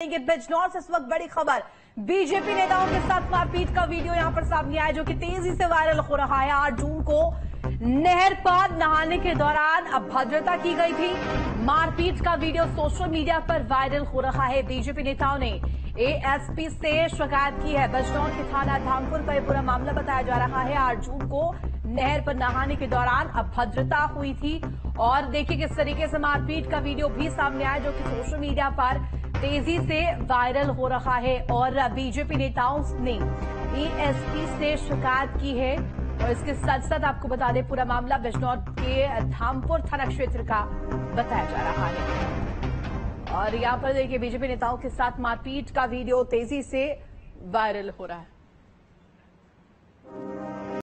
बिजनौर से इस वक्त बड़ी खबर। बीजेपी नेताओं के साथ मारपीट का वीडियो यहाँ पर सामने आया जो कि तेज़ी से वायरल हो रहा है। आठ जून को नहर पर नहाने के दौरान अभद्रता की गई थी। मारपीट का वीडियो सोशल मीडिया पर वायरल हो रहा है। बीजेपी नेताओं ने एएसपी से शिकायत की है। बिजनौर के थाना धामपुर का यह पूरा मामला बताया जा रहा है। आठ जून को नहर पर नहाने के दौरान अभद्रता हुई थी। और देखिए किस तरीके से मारपीट का वीडियो भी सामने आया जो कि सोशल मीडिया पर तेज़ी से वायरल हो रहा है और बीजेपी नेताओं ने एएसपी से शिकायत की है। और इसके साथ साथ आपको बता दें, पूरा मामला बिजनौर के धामपुर थाना क्षेत्र का बताया जा रहा है। और यहाँ पर देखिए, बीजेपी नेताओं के साथ मारपीट का वीडियो तेज़ी से वायरल हो रहा है।